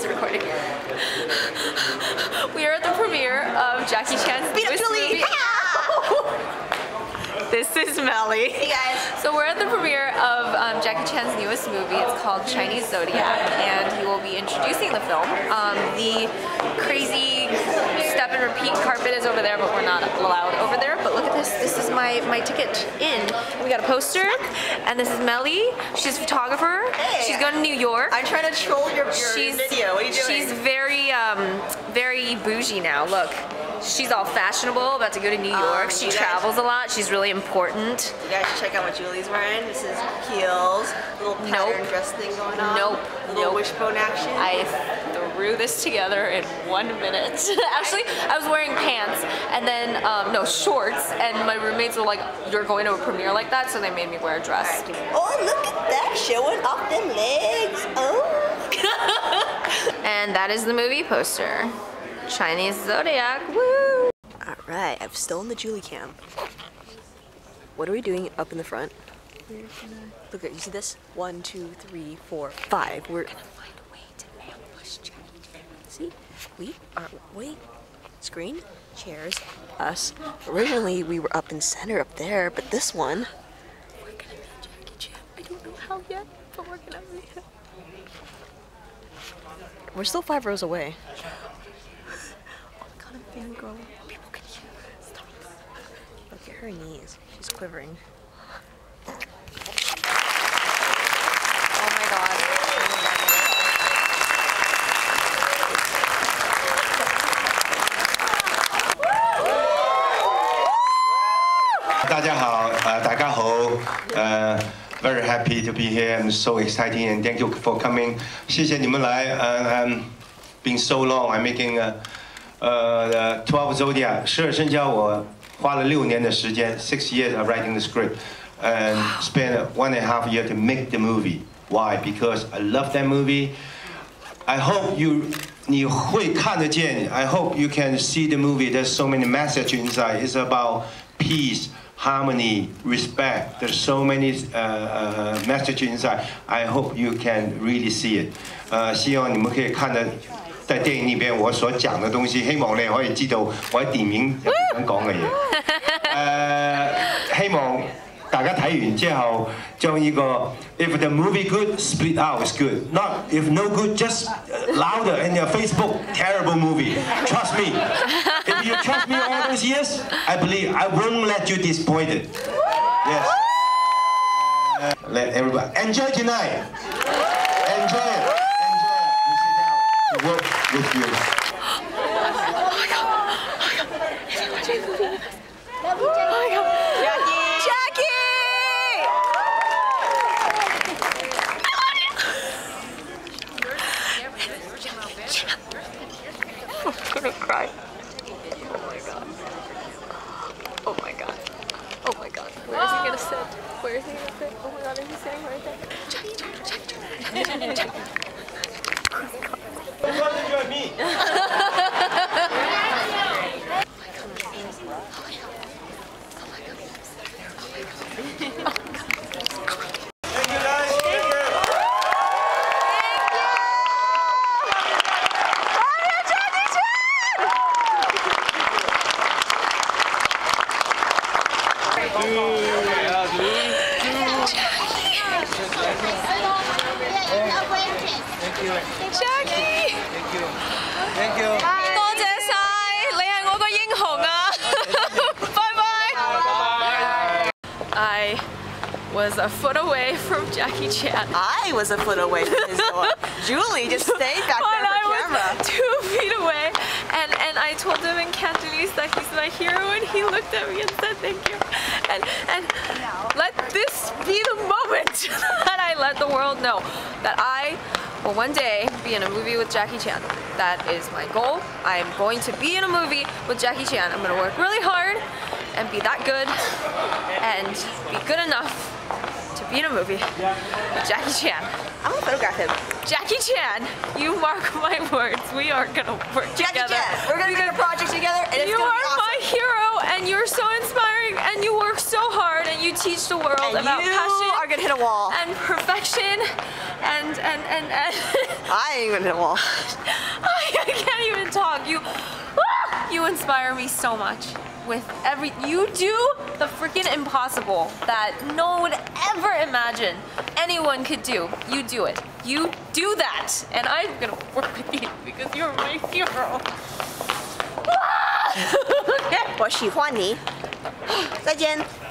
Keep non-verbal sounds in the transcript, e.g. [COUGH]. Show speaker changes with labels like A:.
A: Is it recording? [LAUGHS] we are at the premiere of Jackie Chan's newest movie. [LAUGHS] this is Melly.
B: Hey guys.
A: So we're at the premiere of um, Jackie Chan's newest movie. It's called Chinese Zodiac, and he will be introducing the film. Um, the crazy step and repeat carpet is over there, but we're not allowed over there. But look at this. This is my my ticket in. We got a poster, and this is Melly. She's a photographer.
B: Hey.
A: She's going to New York.
B: I'm trying to troll your, your
A: she's
B: video. What are you doing?
A: she's very um very bougie now. Look. She's all fashionable, about to go to New York.
B: Um,
A: she travels a lot. She's really important.
B: You guys should check out what Julie's wearing. This is heels, little pattern
A: Nope.
B: dress thing going on.
A: Nope.
B: Little
A: Nope.
B: wishbone action.
A: I threw this together in one minute. [LAUGHS] Actually, I was wearing pants and then, um, no, shorts, and my roommates were like, you're going to a premiere like that, so they made me wear a dress.
B: Oh, look at that, showing off them legs. Oh. [LAUGHS]
A: And that is the movie poster. Chinese Zodiac, woo!
B: All right, I've stolen the Julie cam. What are we doing up in the front? Look at you see this? One, two, three, four, five. We're gonna find a way to ambush Jackie. See, we are wait. Screen, chairs, us. Originally, we were up in center up there, but this one. We're gonna meet Jackie Chan. I don't know how yet, but we're gonna him. We're still five rows away. Oh my god, I'm fangirling. People can hear. Stop. Look at her knees. She's quivering.
A: Oh my god.
C: 大家 好，呃，大家好，呃，very happy to be here. I'm so exciting and thank you for coming. 谢谢你们来，呃嗯，been so long. I'm making 呃呃 twelve zodiac 十二生肖，我花了六年的时间，six years of writing the script and spent one and a half year to make the movie. Why? Because I love that movie. I hope you 你会看得见。I hope you can see the movie. There's so many message inside. It's about peace, Harmony, respect. There's so many uh, uh, message inside. I hope you can really see it. 呃，希望你们可以看得在电影里边我所讲的东西，希望你可以知道我喺電影入邊想講嘅嘢。誒，希望大家睇完之后，将呢个 If the movie good, split out is good. Not if no good, just louder in your Facebook. Terrible movie. Trust me. If you trust me all those years, I believe I won't let you disappointed. Yes. Uh, let everybody enjoy tonight. Enjoy it. Enjoy it. You sit down. Work with you. [GASPS]
B: Jackie!
A: I'm gonna cry. Oh my god. Oh my god. Oh my god. Where is he gonna sit? Where is he gonna sit? Oh my god, is he sitting right there? Jackie！多谢晒，你系我个英雄啊！拜拜。I was a foot away from Jackie Chan.
B: I was a foot away from his door. [LAUGHS] Julie just stayed back there
A: And I
B: for camera.
A: was two feet away, and and I told him in Cantonese that he's my hero, and he looked at me and said thank you. And and let this be the moment [LAUGHS] that I let the world know that I will one day be in a movie with Jackie Chan. That is my goal. I am going to be in a movie with Jackie Chan. I'm going to work really hard and be that good and be good enough be in a movie with Jackie Chan.
B: I'm gonna photograph him.
A: Jackie Chan, you mark my words. We are gonna work
B: Jackie
A: together.
B: Chan, we're gonna make a project together, and it's
A: You
B: gonna
A: are
B: be awesome.
A: my hero, and you're so inspiring, and you work so hard, and you teach the world
B: And
A: about
B: you
A: passion
B: are gonna hit a wall.
A: and perfection and and and, and [LAUGHS]
B: I ain't gonna hit a wall.
A: I can't even talk. You ah! you inspire me so much with every you do the freaking impossible that no one would ever imagine anyone could do. You do it. You do that. And I'm gonna work with you [LAUGHS] because you're my hero. [LAUGHS]
B: 我喜欢你。再见。 [LAUGHS]